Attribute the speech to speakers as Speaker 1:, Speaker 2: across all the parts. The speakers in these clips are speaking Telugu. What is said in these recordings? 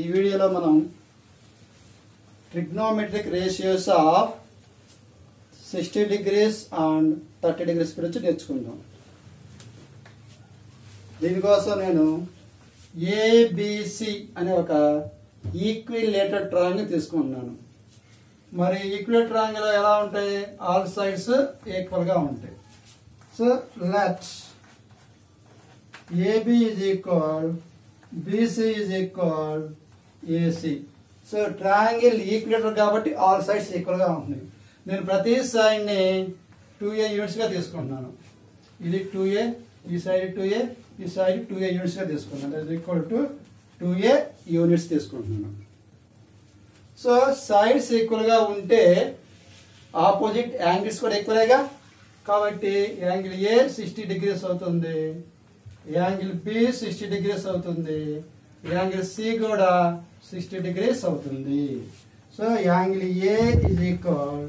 Speaker 1: ఈ వీడియోలో మనం trigonometric ratios of sixty degrees and thirty degrees గురించి నేర్చుకుందాం. దీనికోసం నేను ఏబిసి అనే ఒక ఈక్విలేటెడ్ ట్రాంగిల్ తీసుకుంటున్నాను. మరి ఈక్విలేట్ ట్రాంగిల్ ఎలా ఉంటాయి? ఆల్ సైడ్స్ ఈక్వల్గా ఉంటాయి. So let AB is equal BC is equal AC so triangle equilateral కాబట్టి ఆల్ సైడ్స్ ఈక్వల్గా ఉంటుంది. నేను ప్రతి సైడ్ని టూ ఏ యూనిట్స్గా తీసుకుంటున్నాను. ఇది టూ ఏ ఈ సైడ్ టూ ఏ ఈ సైడ్ టూ ఏ యూనిట్స్గా తీసుకుంటున్నాను. అది equal to two A units తీసుకుంటున్నాను. సో సైడ్స్ ఈక్వల్గా ఉంటే ఆపోజిట్ యాంగిల్స్ కూడా ఈక్వలేగా కాబట్టి యాంగిల్ ఏ సిక్స్టీ డిగ్రీస్ అవుతుంది. యాంగిల్ బి సిక్స్టీ డిగ్రీస్ అవుతుంది. యాంగిల్ సి కూడా సిక్స్టీ డిగ్రీస్ అవుతుంది. So angle A is equal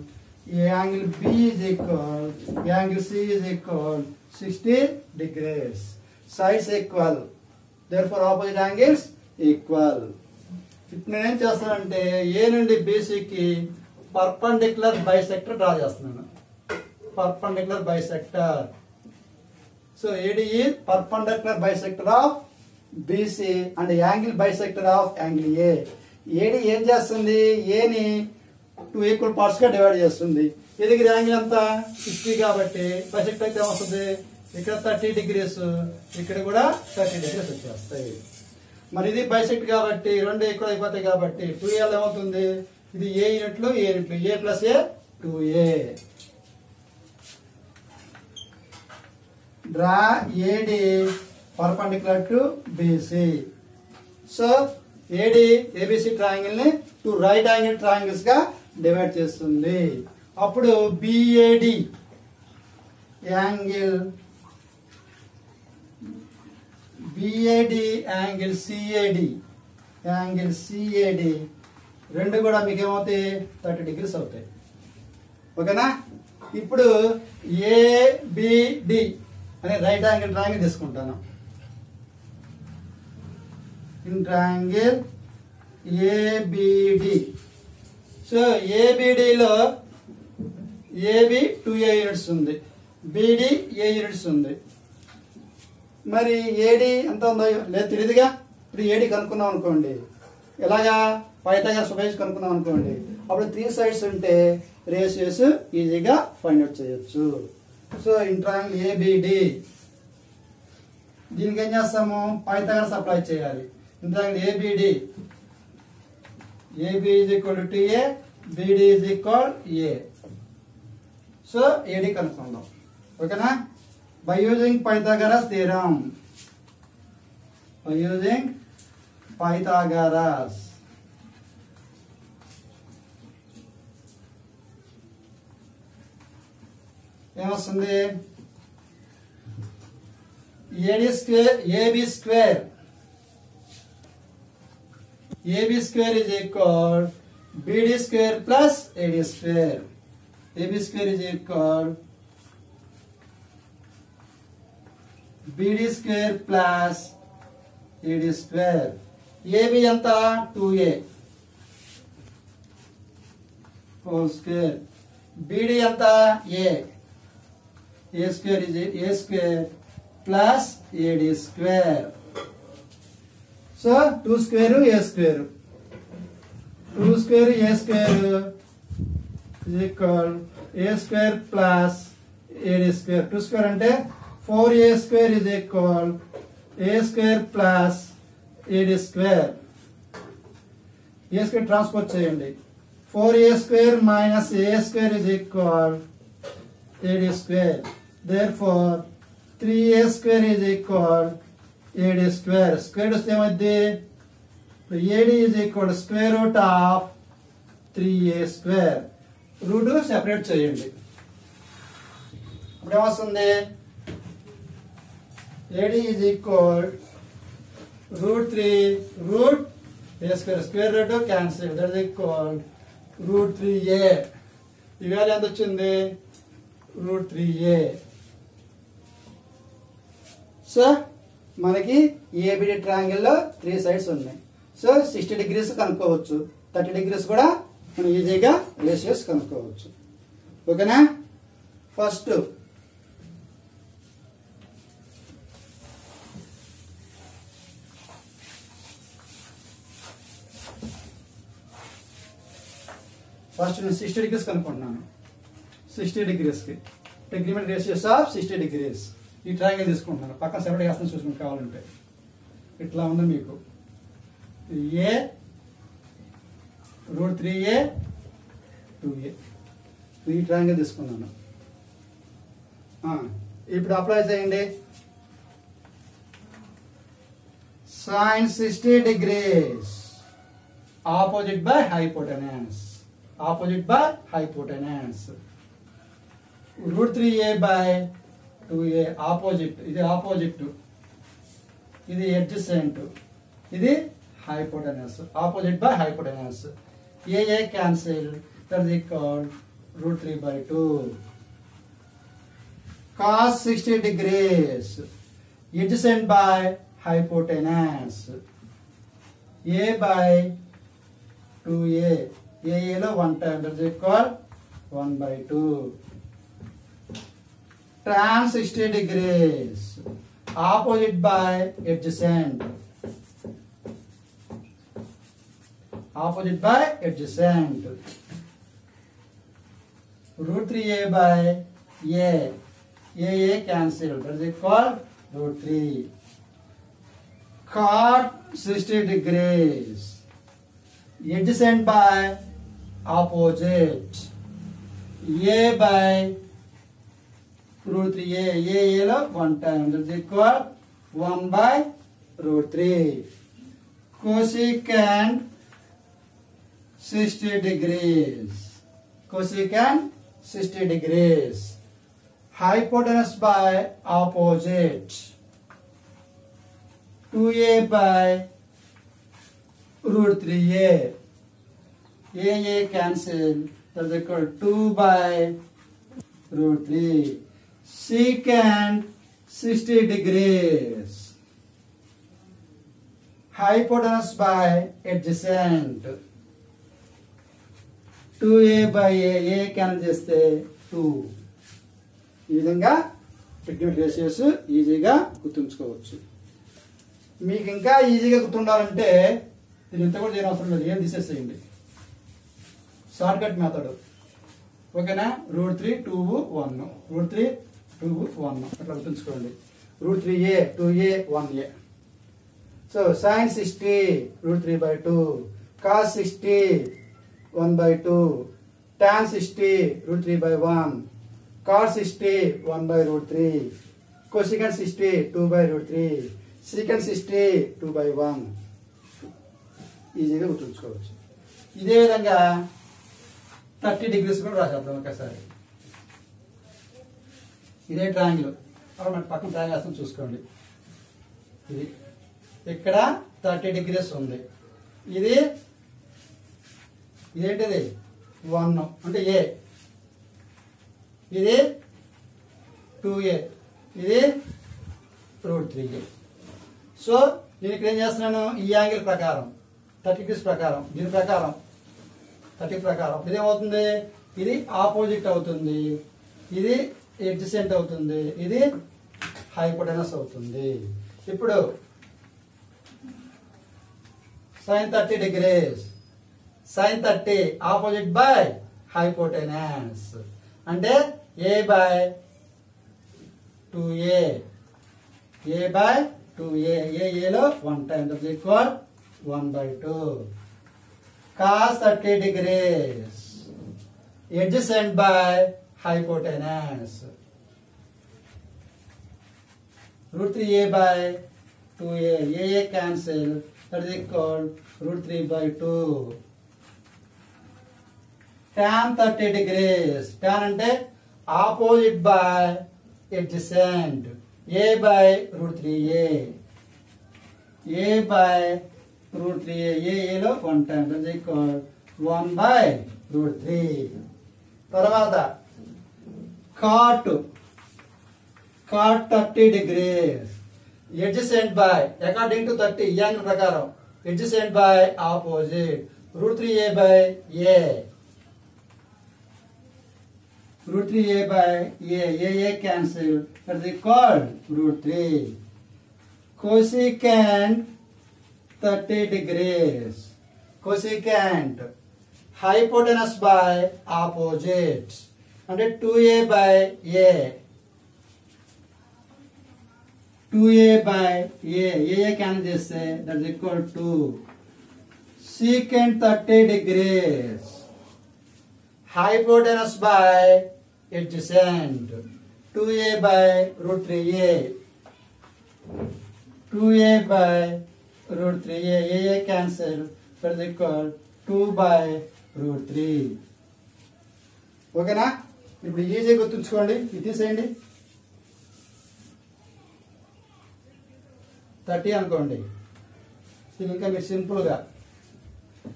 Speaker 1: angle B is equal angle C is equal sixty degrees sides equal therefore opposite angles equal ఇప్పుడు నేనేం చేస్తానంటే ఏ నుండి బీసీకి పర్పండిక్యులర్ బైసెక్టర్ డ్రా చేస్తున్నాను. Perpendicular bisector so AD perpendicular bisector of BC and angle bisector of angle A AD ఏం చేస్తుంది? ఏని టూ ఈక్వల్ పార్ట్స్గా డివైడ్ చేస్తుంది. ఏ దగ్గర యాంగిల్ ఎంత? సిక్స్టీ కాబట్టి బైసెక్ట్ అయితే వస్తుంది ఇక్కడ థర్టీ డిగ్రీస్ ఇక్కడ కూడా థర్టీ డిగ్రీస్ వచ్చేస్తాయి. మరి ఇది బైసెక్ట్ కాబట్టి రెండు ఈక్వల్ అయిపోతాయి కాబట్టి టూ ఏలు ఏమవుతుంది? ఇది ఏ యూనిట్లు ఏ యూనిట్లు a plus a two a draw AD perpendicular to BC so AD ABC ట్రయాంగిల్ని two right angle ట్రయాంగిల్స్గా డివైడ్ చేస్తుంది. అప్పుడు BAD angle BAD angle CAD angle CAD రెండు కూడా మీకు ఏమవుతాయి థర్టీ డిగ్రీస్ అవుతాయి. ఓకేనా? ఇప్పుడు ఏబిడి అనే రైట్ యాంగిల్ ట్రాంగిల్ తీసుకుంటాను. ఇన్ ట్రయాంగిల్ ఏబిడి సో ఏబిడిలో ఏబి టూ ఏ యూనిట్స్ ఉంది. బిడి ఏ యూనిట్స్ ఉంది. మరి ఏడి ఎంత ఉందో లేదు తెలియదుగా ఇప్పుడు ఏడి కనుక్కున్నాం అనుకోండి. ఎలాగా? పైతగా సుభేష్ కనుక్కున్నాం అనుకోండి. అప్పుడు త్రీ సైడ్స్ ఉంటే రేషియోస్ ఈజీగా ఫైండ్ అవుట్ చేయొచ్చు. సో ఇంట్రాంగిల్ ఏబిడి దీనికి ఏం చేస్తాము? పైతగా సప్లై చేయాలి. In triangle ABD AB is equal to a BD is equal a so AD కనుక్కుందాం ఓకేనా by using Pythagoras theorem. By using Pythagoras. ఏమొస్తుంది AD square AB square AB square is equal BD square plus AD square AB square is equal BD square plus AD square AB ఎంత two a whole square BD ఎంత a a square is a square plus AD square so two square a square? Two square a square? Equal a square plus AD square? Two square అంటే four a square is equal a square plus AD square? A square transport చేయండి. Four a square minus a square is equal AD square? Therefore three a square is equal AD square square వస్తే ఏమైంది AD is equal square root of three a square root separate చేయండి ఇప్పుడు ఏమొస్తుంది AD is equal root 3 root a square. Square root cancel. That is equal root 3a ఇవాళ ఎంత వచ్చింది రూట్ త్రీ ఏ సో మనకి ఏబిడి ట్రాంగిల్లో త్రీ సైడ్స్ ఉన్నాయి. సో సిక్స్టీ డిగ్రీస్ కనుక్కోవచ్చు. థర్టీ డిగ్రీస్ కూడా మనం ఈజీగా రేషియోస్ కనుక్కోవచ్చు. ఓకేనా ఫస్ట్ ఫస్ట్ నేను సిక్స్టీ డిగ్రీస్ కనుక్కుంటున్నాను. సిక్స్టీ డిగ్రీస్కి డిగ్రీమెంట్ రేషియోస్ ఆఫ్ సిక్స్టీ డిగ్రీస్ ఈ ట్రయాంగిల్ తీసుకుంటున్నాను పక్కన సెపరేట్ వేస్తాను చూసుకుని కావాలంటే. ఇట్లా ఉంది మీకు. A root three a two a. ఈ ట్రయాంగిల్ తీసుకున్నాను. ఇప్పుడు అప్లై చేయండి. Sine sixty degrees opposite by hypotenuse opposite by hypotenuse root three a by two a opposite ఇది ఆపోజిట్ ఇది ఎడ్జసెంట్ ఇది hypotenuse opposite by hypotenuse. A a cancel that is called root three by two. cos 60 degrees adjacent by hypotenuse a by 2a a ఏఏలో లో 1 time that is equal 1 by 2 trans state grace opposite by adjacent opposite by adjacent root three a by ये ये ये cancel that is equal root three cot sixty degrees adjacent by opposite a by root 3 a a a లో 1 time that is equal 1 by root 3 cosecant 60 degrees cosecant 60 degrees hypotenuse by opposite 2a by root 3a a a cancel that is equal 2 by root 3 secant 60 degrees. Hypotenuse by adjacent. 2a by a a cancel చేస్తే 2 ఈ విధంగా ట్రిగ్నమెంట్ రేషియోస్ ఈజీగా గుర్తుంచుకోవచ్చు. మీకు ఇంకా ఈజీగా గుర్తుండాలంటే దీని ఇంత కూడా చేయని అవసరం లేదు. ఏం తీసేసేయండి. షార్ట్ కట్ మెథడ్ ఓకేనా? Root three two one root three two one అట్లా గుర్తుంచుకోండి? Root three a two a one a so sine sixty root three by two cos sixty one by two tan sixty root three by one cot sixty one by root three cosecant sixty two by root three secant sixty two by one ఈజీగా గుర్తుంచుకోవచ్చు. ఇదే విధంగా థర్టీ డిగ్రీస్ కూడా రాసేద్దాం ఒకసారి ఇదే ట్రాంగిల్ మనకి పక్కన ట్రాంగిల్ వేస్తాం చూసుకోండి. ఇది ఇక్కడ థర్టీ డిగ్రీస్ ఉంది. ఇది ఇదేంటిది? వన్. అంటే ఏ ఇది టూ ఏ ఇది రూట్ త్రీ ఏ సో నేను ఇక్కడ ఏం చేస్తున్నాను? ఈ యాంగిల్ ప్రకారం థర్టీ డిగ్రీస్ ప్రకారం దీని ప్రకారం థర్టీ ప్రకారం. ఇదేమవుతుంది? ఇది ఆపోజిట్ అవుతుంది. ఇది ఎడ్జసెంట్ అవుతుంది. ఇది హైపోటెనస్ అవుతుంది. ఇప్పుడు sine thirty degrees. Sine thirty opposite by hypotenuse. అంటే a by two a. A by two a. ఏలో one time that equal one by two. Cos thirty degrees. Adjacent by hypotenuse root 3a by 2a a a cancel that is equal root 3 by 2 tan 30 degrees tan అంటే opposite by adjacent a by root 3a a by root 3 a a లో one time that equal one by root three తర్వాత cot cot 30 degrees adjacent by according to 30 yang prakaram adjacent by opposite root 3 a by a root 3 a by a a a cancel that is called root 3 cosecant 30 degrees cosecant hypotenuse by opposite opposites అంటే 2a by a 2a by a a a cancel చేస్తే that is equal to secant 30 degrees hypotenuse by adjacent 2a by root 3a 2a by root 3a a a cancel that is equal 2 by root 3 ఓకేనా ఇప్పుడు ఈజీగా గుర్తుంచుకోండి ఇది తీసేయండి. థర్టీ అనుకోండి. ఇంకా మీరు సింపుల్గా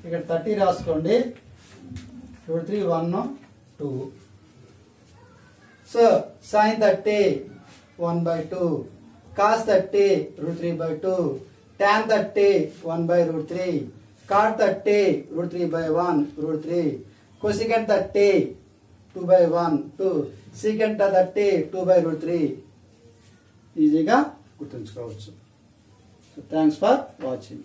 Speaker 1: ఇక్కడ థర్టీ రాసుకోండి. Root three one two. So sine thirty one by two. Cos thirty root three by two. Tan thirty one by root three. Cot thirty root three by one root three. Cosecant thirty two by one two secant thirty two by root three ఈజీగా గుర్తుంచుకోవచ్చు. So thanks for watching